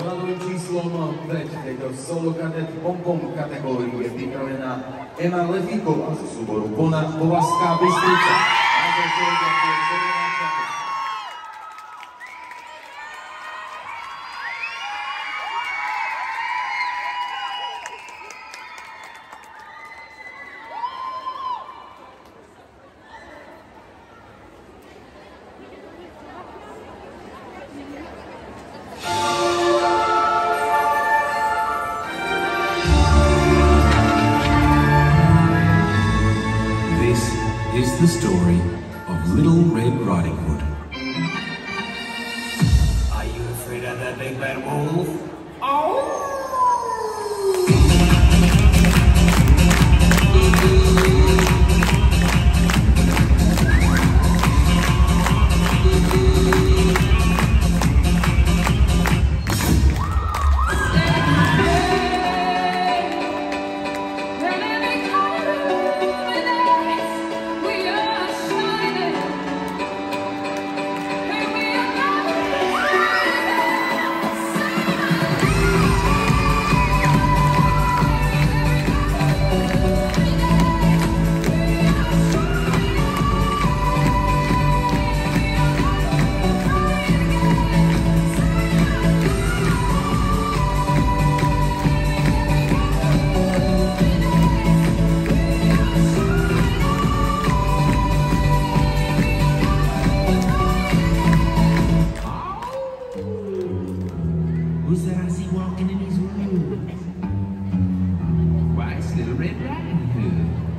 Súborom číslom 5 tejto solo kadet pom-pom kategórii je pripravená Ema Lefíková zo súboru Bona Povazská Bystrica. Názor the story of Little Red Riding Hood. Are you afraid of that big bad wolf? Oh! Who's that I see walking in his room? Why, it's Little Red Riding Hood.